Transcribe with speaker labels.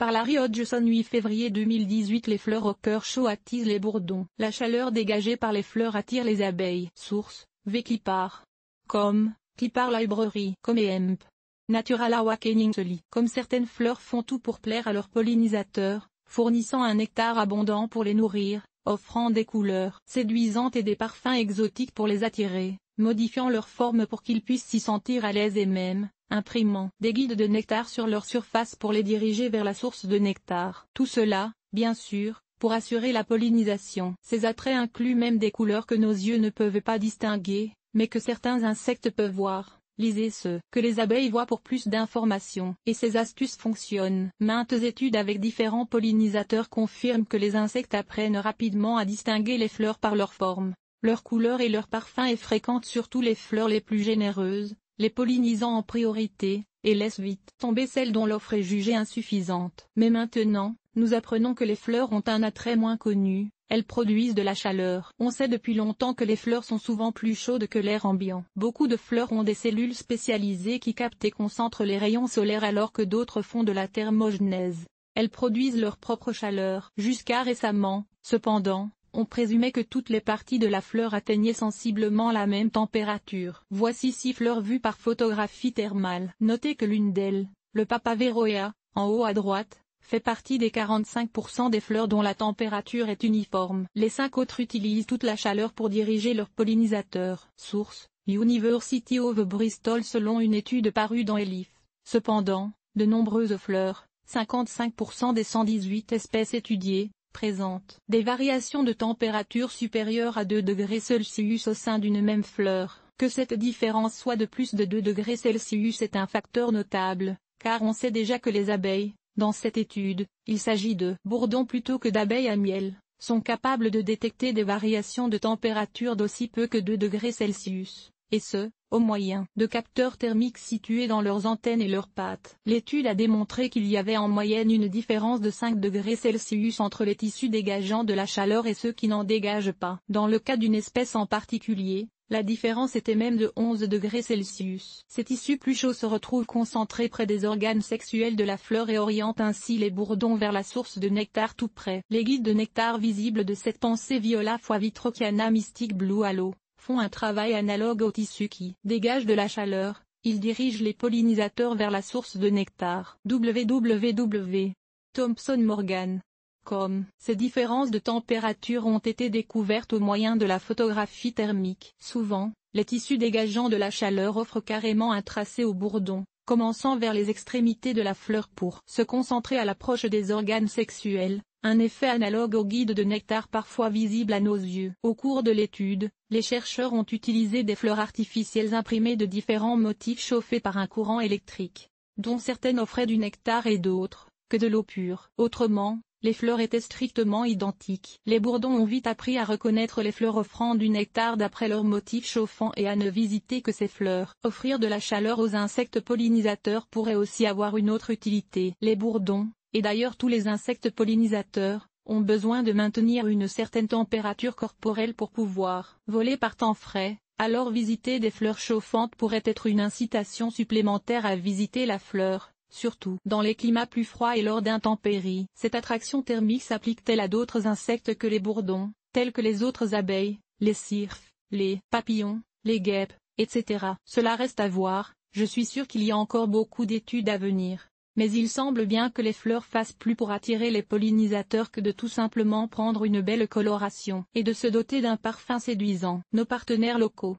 Speaker 1: Par Larry Hodgson 8 février 2018 Les fleurs au cœur chaud attisent les bourdons. La chaleur dégagée par les fleurs attire les abeilles. Source, V. Clipart. Comme, Clipart Library. Comme et Hemp. Natural Awakening Comme certaines fleurs font tout pour plaire à leurs pollinisateurs, fournissant un nectar abondant pour les nourrir, offrant des couleurs séduisantes et des parfums exotiques pour les attirer, modifiant leur forme pour qu'ils puissent s'y sentir à l'aise et même, imprimant des guides de nectar sur leur surface pour les diriger vers la source de nectar. Tout cela, bien sûr, pour assurer la pollinisation. Ces attraits incluent même des couleurs que nos yeux ne peuvent pas distinguer, mais que certains insectes peuvent voir. Lisez ce que les abeilles voient pour plus d'informations. Et ces astuces fonctionnent. Maintes études avec différents pollinisateurs confirment que les insectes apprennent rapidement à distinguer les fleurs par leur forme, leur couleur et leur parfum et fréquentent surtout les fleurs les plus généreuses, les pollinisant en priorité, et laissent vite tomber celles dont l'offre est jugée insuffisante. Mais maintenant, nous apprenons que les fleurs ont un attrait moins connu, elles produisent de la chaleur. On sait depuis longtemps que les fleurs sont souvent plus chaudes que l'air ambiant. Beaucoup de fleurs ont des cellules spécialisées qui captent et concentrent les rayons solaires alors que d'autres font de la thermogenèse. Elles produisent leur propre chaleur. Jusqu'à récemment, cependant, on présumait que toutes les parties de la fleur atteignaient sensiblement la même température. Voici six fleurs vues par photographie thermale. Notez que l'une d'elles, le papaveroa, en haut à droite, fait partie des 45% des fleurs dont la température est uniforme. Les cinq autres utilisent toute la chaleur pour diriger leurs pollinisateurs. Source, University of Bristol selon une étude parue dans Elif. Cependant, de nombreuses fleurs, 55% des 118 espèces étudiées, présente des variations de température supérieures à 2 degrés Celsius au sein d'une même fleur. Que cette différence soit de plus de 2 degrés Celsius est un facteur notable, car on sait déjà que les abeilles, dans cette étude, il s'agit de bourdons plutôt que d'abeilles à miel, sont capables de détecter des variations de température d'aussi peu que 2 degrés Celsius et ce, au moyen de capteurs thermiques situés dans leurs antennes et leurs pattes. L'étude a démontré qu'il y avait en moyenne une différence de 5 degrés Celsius entre les tissus dégageant de la chaleur et ceux qui n'en dégagent pas. Dans le cas d'une espèce en particulier, la différence était même de 11 degrés Celsius. Ces tissus plus chauds se retrouvent concentrés près des organes sexuels de la fleur et orientent ainsi les bourdons vers la source de nectar tout près. Les guides de nectar visibles de cette pensée viola fois Vitrociana Mystic Blue Halo font un travail analogue au tissu qui dégage de la chaleur, ils dirigent les pollinisateurs vers la source de nectar. www. Thomson Morgan. Comme ces différences de température ont été découvertes au moyen de la photographie thermique. Souvent, les tissus dégageant de la chaleur offrent carrément un tracé au bourdon, commençant vers les extrémités de la fleur pour se concentrer à l'approche des organes sexuels, un effet analogue au guide de nectar parfois visible à nos yeux. Au cours de l'étude, les chercheurs ont utilisé des fleurs artificielles imprimées de différents motifs chauffés par un courant électrique, dont certaines offraient du nectar et d'autres, que de l'eau pure. Autrement, les fleurs étaient strictement identiques. Les bourdons ont vite appris à reconnaître les fleurs offrant du nectar d'après leurs motifs chauffants et à ne visiter que ces fleurs. Offrir de la chaleur aux insectes pollinisateurs pourrait aussi avoir une autre utilité. Les bourdons, et d'ailleurs tous les insectes pollinisateurs, ont besoin de maintenir une certaine température corporelle pour pouvoir voler par temps frais, alors visiter des fleurs chauffantes pourrait être une incitation supplémentaire à visiter la fleur, surtout dans les climats plus froids et lors d'intempéries. Cette attraction thermique s'applique-t-elle à d'autres insectes que les bourdons, tels que les autres abeilles, les cirfes, les papillons, les guêpes, etc. Cela reste à voir, je suis sûr qu'il y a encore beaucoup d'études à venir mais il semble bien que les fleurs fassent plus pour attirer les pollinisateurs que de tout simplement prendre une belle coloration et de se doter d'un parfum séduisant. Nos partenaires locaux